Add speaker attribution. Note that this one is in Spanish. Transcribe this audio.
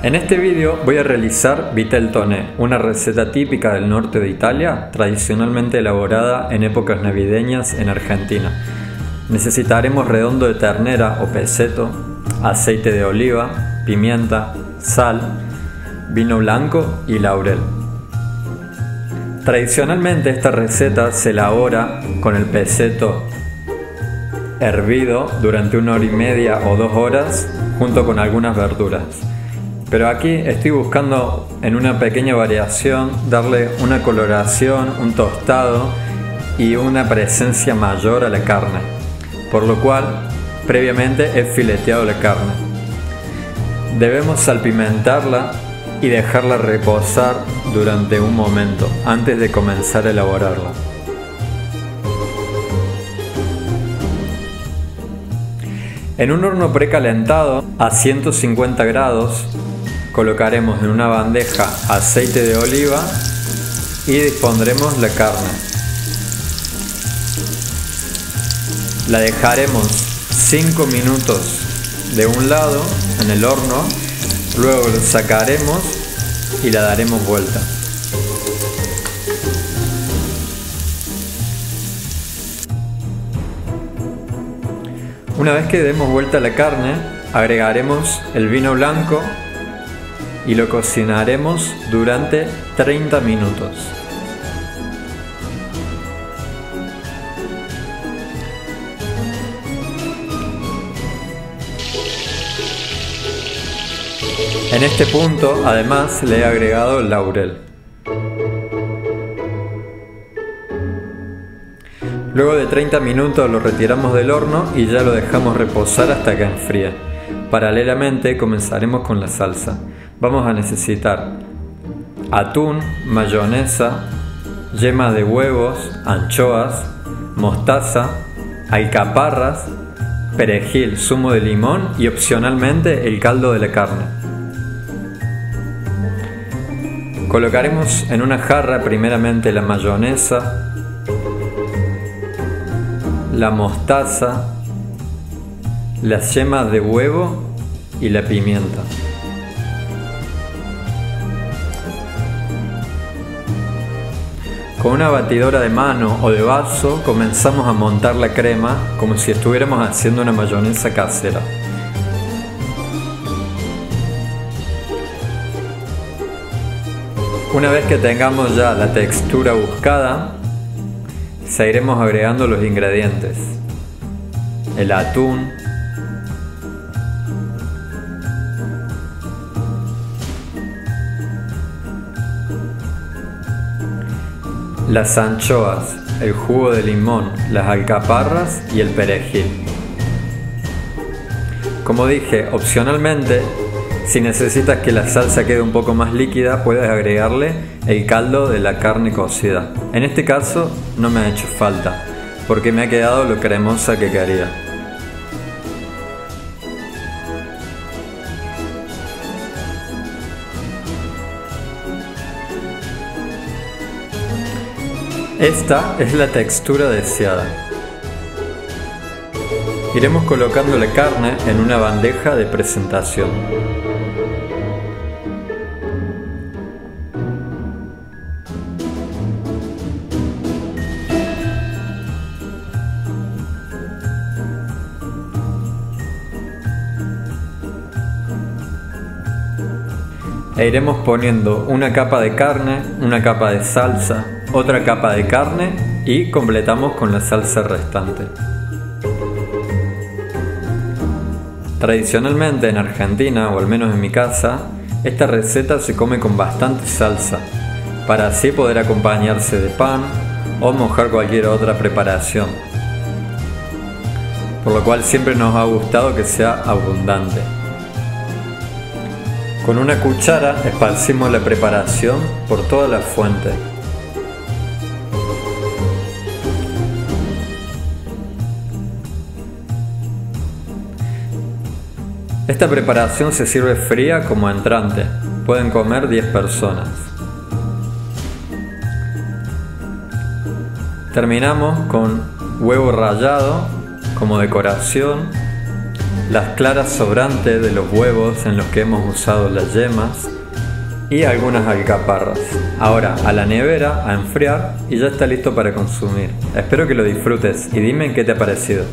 Speaker 1: En este vídeo voy a realizar vitel toné, una receta típica del norte de Italia, tradicionalmente elaborada en épocas navideñas en Argentina. Necesitaremos redondo de ternera o peseto, aceite de oliva, pimienta, sal, vino blanco y laurel. Tradicionalmente esta receta se elabora con el peseto hervido durante una hora y media o dos horas junto con algunas verduras. Pero aquí estoy buscando en una pequeña variación darle una coloración, un tostado y una presencia mayor a la carne, por lo cual previamente he fileteado la carne. Debemos salpimentarla y dejarla reposar durante un momento antes de comenzar a elaborarla. En un horno precalentado a 150 grados Colocaremos en una bandeja aceite de oliva y dispondremos la carne. La dejaremos 5 minutos de un lado en el horno, luego lo sacaremos y la daremos vuelta. Una vez que demos vuelta la carne, agregaremos el vino blanco y lo cocinaremos durante 30 minutos. En este punto además le he agregado el laurel. Luego de 30 minutos lo retiramos del horno y ya lo dejamos reposar hasta que enfríe. Paralelamente comenzaremos con la salsa vamos a necesitar atún, mayonesa, yema de huevos, anchoas, mostaza, alcaparras, perejil, zumo de limón y opcionalmente el caldo de la carne. Colocaremos en una jarra primeramente la mayonesa, la mostaza, las yemas de huevo y la pimienta. Con una batidora de mano o de vaso comenzamos a montar la crema como si estuviéramos haciendo una mayonesa casera. Una vez que tengamos ya la textura buscada, seguiremos agregando los ingredientes. El atún, las anchoas, el jugo de limón, las alcaparras y el perejil. Como dije, opcionalmente, si necesitas que la salsa quede un poco más líquida, puedes agregarle el caldo de la carne cocida. En este caso no me ha hecho falta, porque me ha quedado lo cremosa que quería. Esta es la textura deseada. Iremos colocando la carne en una bandeja de presentación. E iremos poniendo una capa de carne, una capa de salsa, otra capa de carne y completamos con la salsa restante. Tradicionalmente en Argentina, o al menos en mi casa, esta receta se come con bastante salsa, para así poder acompañarse de pan o mojar cualquier otra preparación. Por lo cual siempre nos ha gustado que sea abundante. Con una cuchara esparcimos la preparación por toda la fuente. Esta preparación se sirve fría como entrante. Pueden comer 10 personas. Terminamos con huevo rallado como decoración, las claras sobrantes de los huevos en los que hemos usado las yemas y algunas alcaparras. Ahora a la nevera a enfriar y ya está listo para consumir. Espero que lo disfrutes y dime qué te ha parecido.